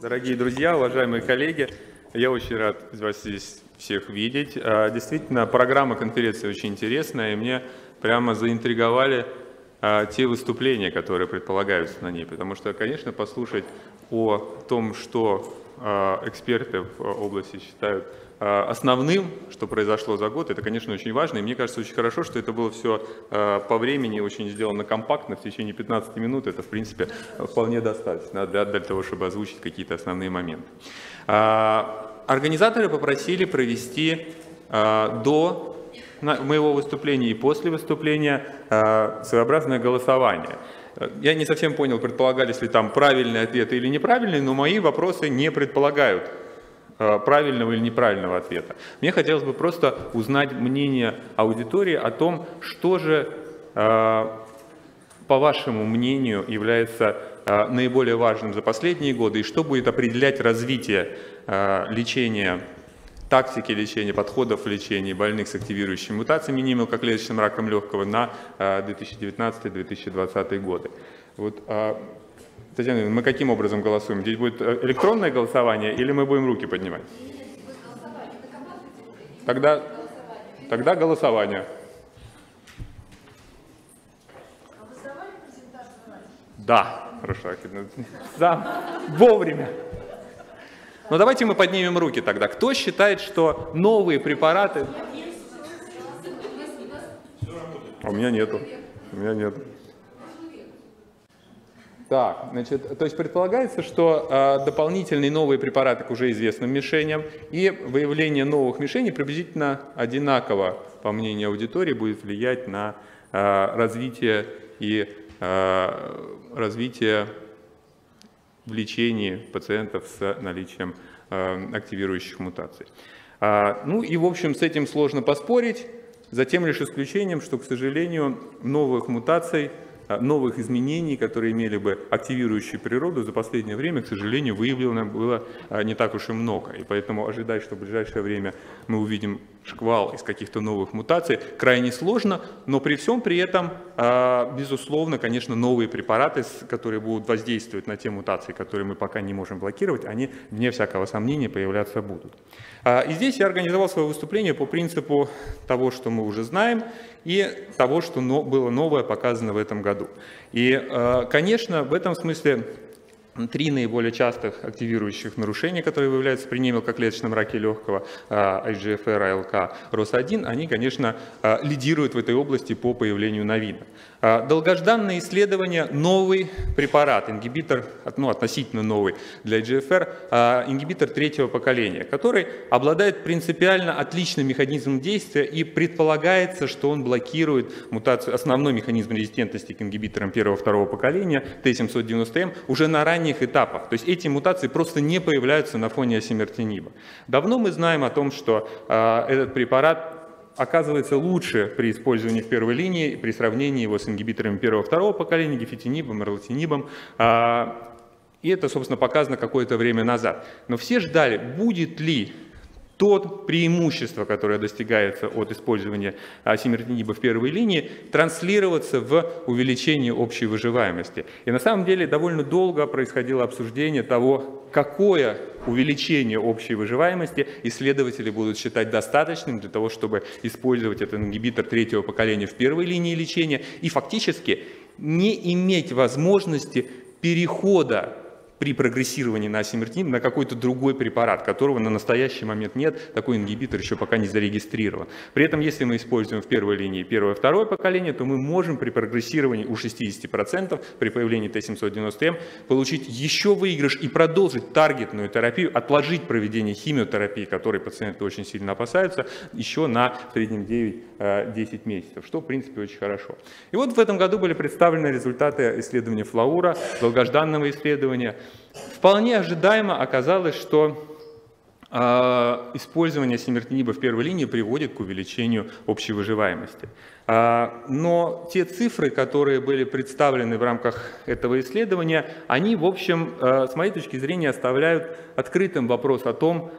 Дорогие друзья, уважаемые коллеги, я очень рад вас здесь всех видеть. А, действительно, программа конференции очень интересная, и мне прямо заинтриговали а, те выступления, которые предполагаются на ней. Потому что, конечно, послушать о том, что а, эксперты в области считают основным, что произошло за год, это, конечно, очень важно. И мне кажется, очень хорошо, что это было все э, по времени очень сделано компактно, в течение 15 минут. Это, в принципе, вполне достаточно для, для того, чтобы озвучить какие-то основные моменты. А, организаторы попросили провести э, до моего выступления и после выступления своеобразное голосование. Я не совсем понял, предполагались ли там правильные ответы или неправильные, но мои вопросы не предполагают Э, правильного или неправильного ответа. Мне хотелось бы просто узнать мнение аудитории о том, что же, э, по вашему мнению, является э, наиболее важным за последние годы и что будет определять развитие лечения тактики лечения, подходов лечения больных с активирующими мутациями немелкоклеточным раком легкого на 2019-2020 годы. Вот, а Татьяна, мы каким образом голосуем? Здесь будет э, электронное голосование или мы будем руки поднимать? Тогда, тогда голосование. Да, хорошо. За, вовремя. Но давайте мы поднимем руки тогда. Кто считает, что новые препараты... У меня нету. У меня нету. Так, значит, то есть предполагается, что э, дополнительные новые препараты к уже известным мишеням и выявление новых мишеней приблизительно одинаково, по мнению аудитории, будет влиять на э, развитие и э, развитие в лечении пациентов с наличием э, активирующих мутаций. А, ну и, в общем, с этим сложно поспорить, за тем лишь исключением, что, к сожалению, новых мутаций новых изменений, которые имели бы активирующую природу, за последнее время, к сожалению, выявлено было а, не так уж и много. И поэтому ожидать, что в ближайшее время мы увидим шквал из каких-то новых мутаций, крайне сложно, но при всем при этом, а, безусловно, конечно, новые препараты, которые будут воздействовать на те мутации, которые мы пока не можем блокировать, они, вне всякого сомнения, появляться будут. И здесь я организовал свое выступление по принципу того, что мы уже знаем, и того, что было новое показано в этом году. И, э, конечно, в этом смысле три наиболее частых активирующих нарушения, которые выявляются при немелкоклеточном раке легкого, IGFR, ALK, ROS1, они, конечно, э, лидируют в этой области по появлению новинок. А, долгожданное исследование, новый препарат, ингибитор, ну, относительно новый для GFR, а, ингибитор третьего поколения, который обладает принципиально отличным механизмом действия и предполагается, что он блокирует мутацию, основной механизм резистентности к ингибиторам первого-второго поколения, Т790М, уже на ранних этапах. То есть эти мутации просто не появляются на фоне осимертиниба. Давно мы знаем о том, что э, этот препарат оказывается лучше при использовании в первой линии, при сравнении его с ингибиторами первого-второго поколения, гефитинибом, эрлатинибом. А, и это, собственно, показано какое-то время назад. Но все ждали, будет ли то преимущество, которое достигается от использования асимертиниба в первой линии, транслироваться в увеличение общей выживаемости. И на самом деле довольно долго происходило обсуждение того, какое увеличение общей выживаемости исследователи будут считать достаточным для того, чтобы использовать этот ингибитор третьего поколения в первой линии лечения и фактически не иметь возможности перехода при прогрессировании на асимертиниб на какой-то другой препарат, которого на настоящий момент нет, такой ингибитор еще пока не зарегистрирован. При этом, если мы используем в первой линии первое второе поколение, то мы можем при прогрессировании у 60% при появлении Т790М получить еще выигрыш и продолжить таргетную терапию, отложить проведение химиотерапии, которой пациенты очень сильно опасаются, еще на в среднем 9-10 э, месяцев, что в принципе очень хорошо. И вот в этом году были представлены результаты исследования Флаура, долгожданного исследования, Вполне ожидаемо оказалось, что э, использование симертиниба в первой линии приводит к увеличению общей выживаемости. Э, но те цифры, которые были представлены в рамках этого исследования, они, в общем, э, с моей точки зрения, оставляют открытым вопрос о том,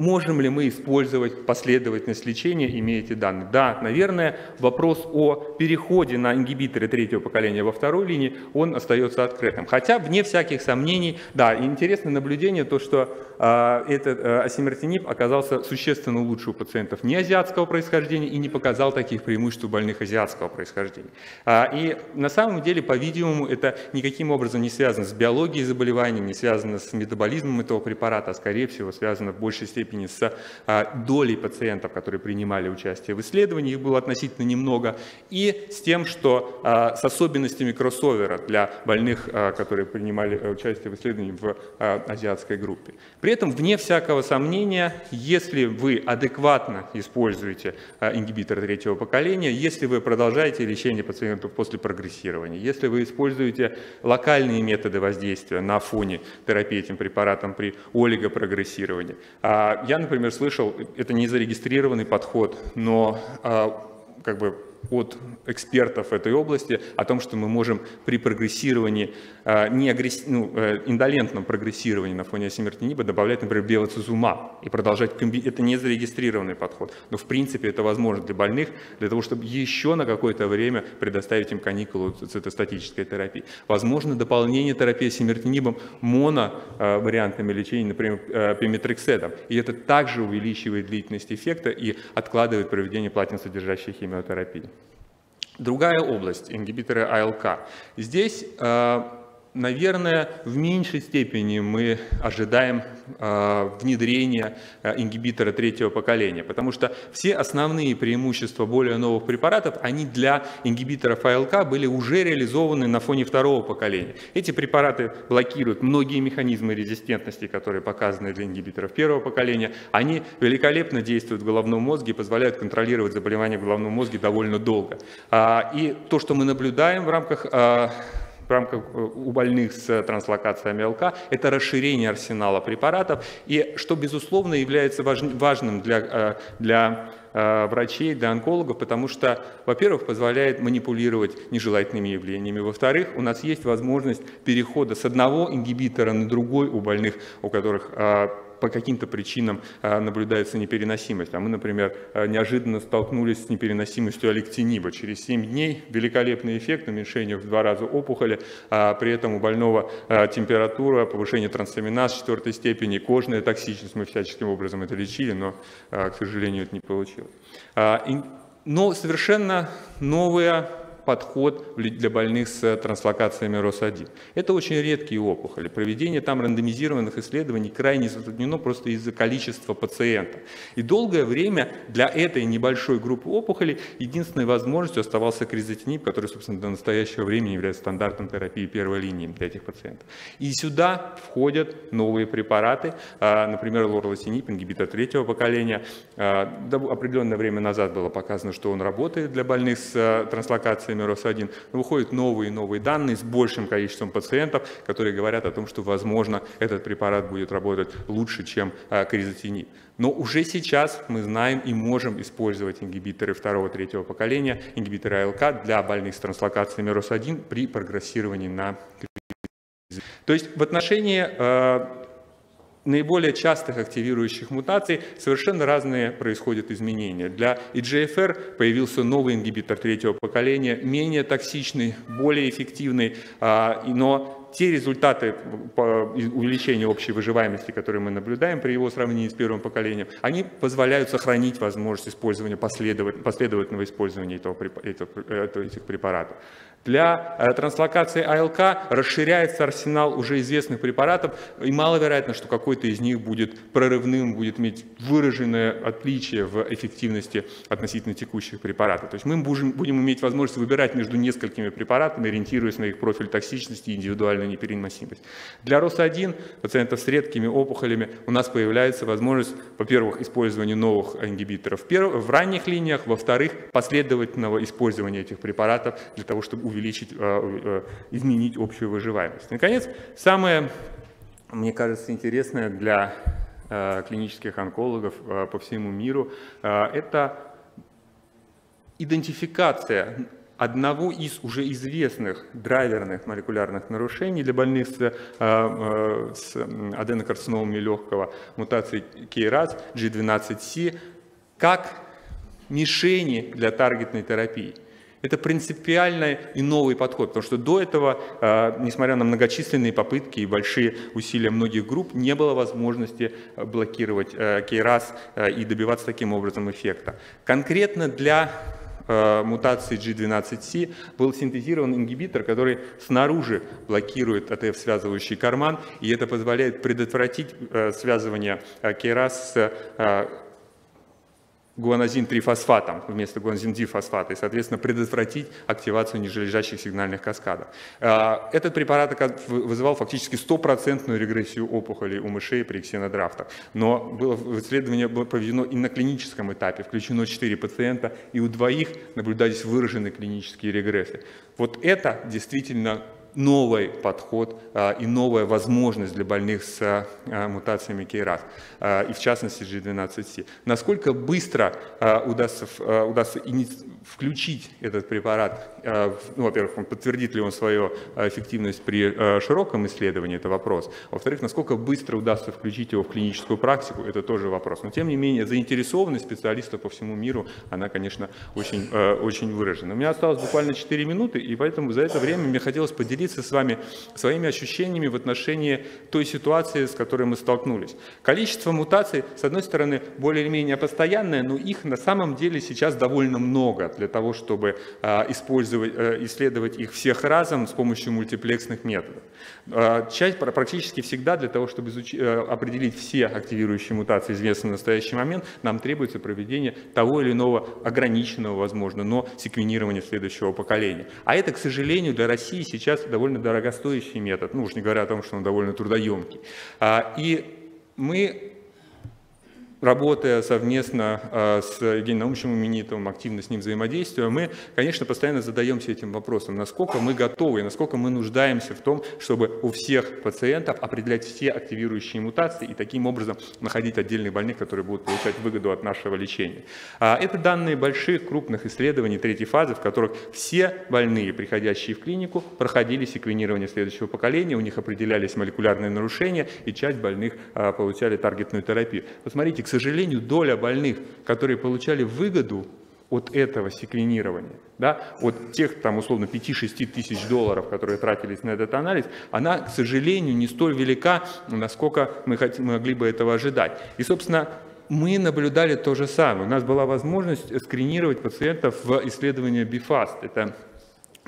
Можем ли мы использовать последовательность лечения, имея эти данные? Да, наверное, вопрос о переходе на ингибиторы третьего поколения во второй линии, он остается открытым. Хотя, вне всяких сомнений, да, интересное наблюдение, то, что э, этот э, асимертинип оказался существенно лучше у пациентов не азиатского происхождения и не показал таких преимуществ у больных азиатского происхождения. А, и на самом деле, по-видимому, это никаким образом не связано с биологией заболевания, не связано с метаболизмом этого препарата, а скорее всего связано в большей степени степени с а, долей пациентов, которые принимали участие в исследовании, их было относительно немного, и с тем, что а, с особенностями кроссовера для больных, а, которые принимали э, участие в исследовании в азиатской группе. При этом, вне всякого сомнения, если вы адекватно используете ингибитор третьего поколения, если вы продолжаете лечение пациентов после прогрессирования, если вы используете локальные методы воздействия на фоне терапии этим препаратом при олигопрогрессировании, я, например, слышал, это не зарегистрированный подход, но а, как бы от экспертов этой области о том, что мы можем при прогрессировании, а, не агресс... ну, э, индолентном прогрессировании на фоне асимертиниба добавлять, например, белоцизумаб и продолжать комби... Это не зарегистрированный подход, но в принципе это возможно для больных, для того, чтобы еще на какое-то время предоставить им каникулу цитостатической терапии. Возможно дополнение терапии асимертинибом моно а, вариантами лечения, например, э, пиметрикседом. И это также увеличивает длительность эффекта и откладывает проведение платинсодержащей химиотерапии. Другая область, ингибиторы АЛК. Здесь э, наверное, в меньшей степени мы ожидаем э, внедрения э, ингибитора третьего поколения, потому что все основные преимущества более новых препаратов, они для ингибиторов АЛК были уже реализованы на фоне второго поколения. Эти препараты блокируют многие механизмы резистентности, которые показаны для ингибиторов первого поколения. Они великолепно действуют в головном мозге и позволяют контролировать заболевания в головном мозге довольно долго. А, и то, что мы наблюдаем в рамках а, в рамках э, у больных с транслокацией АМЛК, это расширение арсенала препаратов, и что, безусловно, является важным для, э, для э, врачей, для онкологов, потому что, во-первых, позволяет манипулировать нежелательными явлениями, во-вторых, у нас есть возможность перехода с одного ингибитора на другой у больных, у которых по каким-то причинам а, наблюдается непереносимость. А мы, например, а, неожиданно столкнулись с непереносимостью алектиниба. Через 7 дней великолепный эффект, уменьшение в два раза опухоли, а при этом у больного температура, повышение трансаминаз четвертой степени, кожная токсичность. Мы всяческим образом это лечили, но, к сожалению, это не получилось. Но совершенно новая подход для больных с транслокациями РОС-1. Это очень редкие опухоли. Проведение там рандомизированных исследований крайне затруднено просто из-за количества пациентов. И долгое время для этой небольшой группы опухолей единственной возможностью оставался кризотинип, который, собственно, до настоящего времени является стандартом терапии первой линии для этих пациентов. И сюда входят новые препараты, а, например, лорлосинип, ингибитор третьего поколения. А, определенное время назад было показано, что он работает для больных с а, транслокацией мутациями РОС1, выходят новые и новые данные с большим количеством пациентов, которые говорят о том, что, возможно, этот препарат будет работать лучше, чем а, кризотиниб. Но уже сейчас мы знаем и можем использовать ингибиторы второго-третьего поколения, ингибиторы АЛК для больных с транслокациями РОС1 при прогрессировании на то есть в отношении а, наиболее частых активирующих мутаций совершенно разные происходят изменения. Для EGFR появился новый ингибитор третьего поколения, менее токсичный, более эффективный, а, но те результаты увеличения общей выживаемости, которые мы наблюдаем при его сравнении с первым поколением, они позволяют сохранить возможность использования последовательного использования этого, этих препаратов. Для э, транслокации АЛК расширяется арсенал уже известных препаратов, и маловероятно, что какой-то из них будет прорывным, будет иметь выраженное отличие в эффективности относительно текущих препаратов. То есть мы будем, иметь возможность выбирать между несколькими препаратами, ориентируясь на их профиль токсичности и индивидуальную непереносимость. Для РОС-1 пациентов с редкими опухолями у нас появляется возможность, во-первых, использования новых ингибиторов в ранних линиях, во-вторых, последовательного использования этих препаратов для того, чтобы увеличить, э, э, изменить общую выживаемость. Наконец, самое, мне кажется, интересное для э, клинических онкологов по всему миру, это идентификация одного из уже известных драйверных молекулярных нарушений для больных с, с аденокарциномами легкого мутации KRAS G12C как мишени для таргетной терапии. Это принципиальный и новый подход, потому что до этого, э, несмотря на многочисленные попытки и большие усилия многих групп, не было возможности блокировать KRAS и добиваться таким образом эффекта. Конкретно для Э, мутации G12C был синтезирован ингибитор, который снаружи блокирует АТФ-связывающий карман, и это позволяет предотвратить э, связывание KRAS с э, гуанозин-3-фосфатом вместо гуанозин-дифосфата и, соответственно, предотвратить активацию нижележащих сигнальных каскадов. А, этот препарат вызывал фактически стопроцентную регрессию опухолей у мышей при ксенодрафтах, но было, исследование было проведено и на клиническом этапе, включено 4 пациента, и у двоих наблюдались выраженные клинические регрессы. Вот это действительно новый подход а, и новая возможность для больных с а, мутациями а, и в частности G12C. Насколько быстро удастся, удастся включить этот препарат, ну, во-первых, подтвердит ли он свою эффективность при широком исследовании, это вопрос. Во-вторых, насколько быстро удастся включить его в клиническую практику, это тоже вопрос. Но тем не менее, заинтересованность специалистов по всему миру, она, конечно, очень, очень выражена. У меня осталось буквально 4 минуты, и поэтому за это время мне хотелось поделиться поделиться с вами своими ощущениями в отношении той ситуации, с которой мы столкнулись. Количество мутаций, с одной стороны, более или менее постоянное, но их на самом деле сейчас довольно много для того, чтобы а, использовать, э, исследовать их всех разом с помощью мультиплексных методов. А, часть практически всегда для того, чтобы э, определить все активирующие мутации, известные в настоящий момент, нам требуется проведение того или иного ограниченного, возможно, но секвенирования следующего поколения. А это, к сожалению, для России сейчас довольно дорогостоящий метод, ну уж не говоря о том, что он довольно трудоемкий. А, и мы работая совместно а, с Евгением Наумовичем Именитовым, активно с ним взаимодействуя, мы, конечно, постоянно задаемся этим вопросом, насколько мы готовы, насколько мы нуждаемся в том, чтобы у всех пациентов определять все активирующие мутации и таким образом находить отдельных больных, которые будут получать выгоду от нашего лечения. А, это данные больших, крупных исследований третьей фазы, в которых все больные, приходящие в клинику, проходили секвенирование следующего поколения, у них определялись молекулярные нарушения, и часть больных а, получали таргетную терапию. Посмотрите, сожалению, доля больных, которые получали выгоду от этого секвенирования, да, от тех, там, условно, 5-6 тысяч долларов, которые тратились на этот анализ, она, к сожалению, не столь велика, насколько мы могли бы этого ожидать. И, собственно, мы наблюдали то же самое. У нас была возможность скринировать пациентов в исследовании BIFAST. Это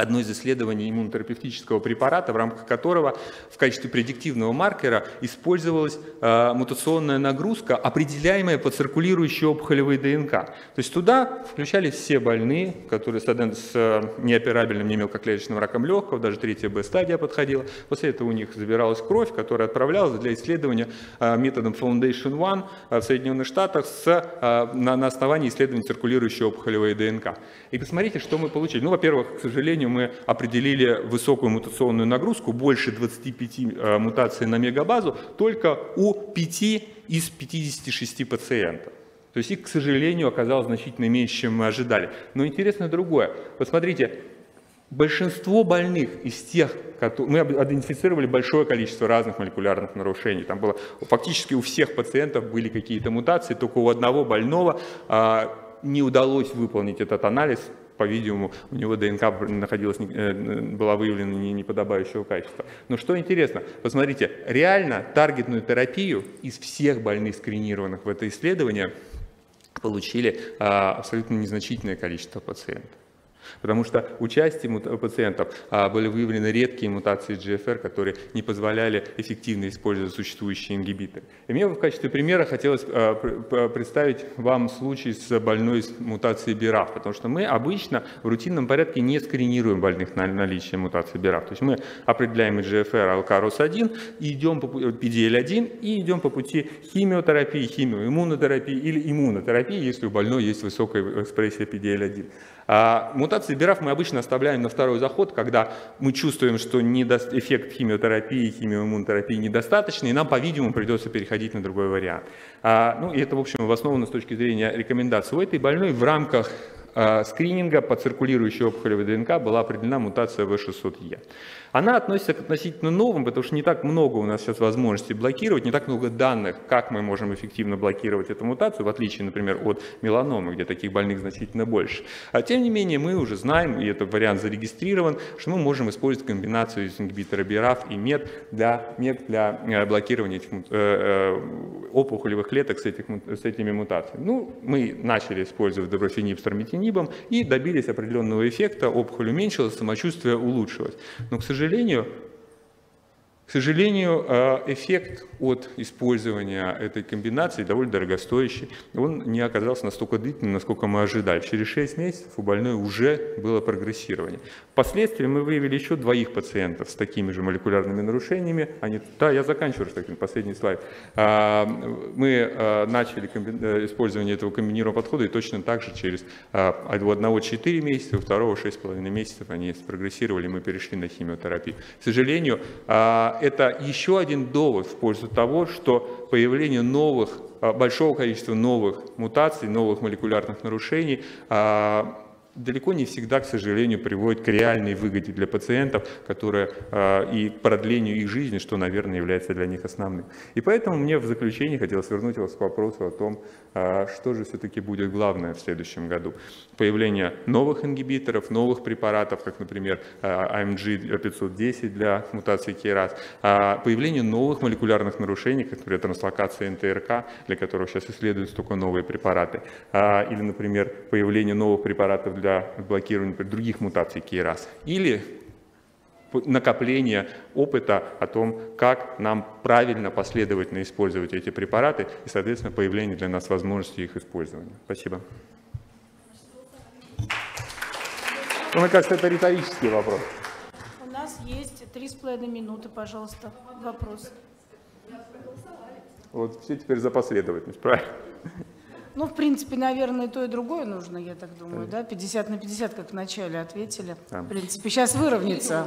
одно из исследований иммунотерапевтического препарата, в рамках которого в качестве предиктивного маркера использовалась э, мутационная нагрузка, определяемая по циркулирующей опухолевой ДНК. То есть туда включались все больные, которые с, с э, неоперабельным немелкоклеточным раком легкого, даже третья Б-стадия подходила. После этого у них забиралась кровь, которая отправлялась для исследования э, методом Foundation One э, в Соединенных Штатах с, э, на, на основании исследования циркулирующей опухолевой ДНК. И посмотрите, что мы получили. Ну, во-первых, к сожалению, мы определили высокую мутационную нагрузку, больше 25 э, мутаций на мегабазу, только у 5 из 56 пациентов. То есть их, к сожалению, оказалось значительно меньше, чем мы ожидали. Но интересно другое. Посмотрите, большинство больных из тех, которые... мы идентифицировали большое количество разных молекулярных нарушений. Там было фактически у всех пациентов были какие-то мутации, только у одного больного а, не удалось выполнить этот анализ по-видимому, у него ДНК находилась, э, была выявлена неподобающего качества. Но что интересно, посмотрите, реально таргетную терапию из всех больных, скринированных в это исследование, получили а, абсолютно незначительное количество пациентов. Потому что у части пациентов а, были выявлены редкие мутации GFR, которые не позволяли эффективно использовать существующие ингибиторы. И мне в качестве примера хотелось а, представить вам случай с больной с мутацией BRAF, потому что мы обычно в рутинном порядке не скринируем больных на наличие мутации BRAF. То есть мы определяем GFR, АЛК-ROS1, и идем по PDL1 и идем по пути химиотерапии, химиоиммунотерапии или иммунотерапии, если у больной есть высокая экспрессия PDL1. А мутации БИРАФ мы обычно оставляем на второй заход, когда мы чувствуем, что эффект химиотерапии, химиоиммунотерапии недостаточный, и нам, по-видимому, придется переходить на другой вариант. А, ну, и это, в общем, обосновано с точки зрения рекомендаций. У этой больной в рамках скрининга по циркулирующей опухолевой ДНК была определена мутация В600Е. Она относится к относительно новым, потому что не так много у нас сейчас возможностей блокировать, не так много данных, как мы можем эффективно блокировать эту мутацию, в отличие, например, от меланомы, где таких больных значительно больше. А тем не менее, мы уже знаем, и этот вариант зарегистрирован, что мы можем использовать комбинацию из ингибитора BRAF и МЕД для, МЕД для э, блокирования этих, э, э, опухолевых клеток с, этих, с этими мутациями. Ну, мы начали использовать доброфенип тормитинибом и добились определенного эффекта, опухоль уменьшилась, самочувствие улучшилось. Но, к сожалению, к сожалению, э, эффект от использования этой комбинации довольно дорогостоящий. Он не оказался настолько длительным, насколько мы ожидали. Через 6 месяцев у больной уже было прогрессирование. Впоследствии мы выявили еще двоих пациентов с такими же молекулярными нарушениями. Они... Да, я заканчиваю, таким последний слайд. А, мы э, начали э, использование этого комбинированного подхода, и точно так же через у одного 4 месяца, у второго 6,5 месяцев они прогрессировали, мы перешли на химиотерапию. К сожалению, а, это еще один довод в пользу того, что появление новых, а, большого количества новых мутаций, новых молекулярных нарушений а, далеко не всегда, к сожалению, приводит к реальной выгоде для пациентов, которая э, и продлению их жизни, что, наверное, является для них основным. И поэтому мне в заключение хотелось вернуть вас к вопросу о том, э, что же все-таки будет главное в следующем году. Появление новых ингибиторов, новых препаратов, как, например, э, AMG 510 для мутации КИРАС, э, появление новых молекулярных нарушений, как, например, транслокация НТРК, для которых сейчас исследуются только новые препараты, э, или, например, появление новых препаратов для блокирования других мутаций KRAS. Или накопление опыта о том, как нам правильно, последовательно использовать эти препараты и, соответственно, появление для нас возможности их использования. Спасибо. Ну, мне кажется, это риторический вопрос. У нас есть три с половиной минуты, пожалуйста, вопрос. Вот все теперь за последовательность, правильно? Ну, в принципе, наверное, то и другое нужно, я так думаю, да? 50 на 50, как вначале ответили. В принципе, сейчас выровняется.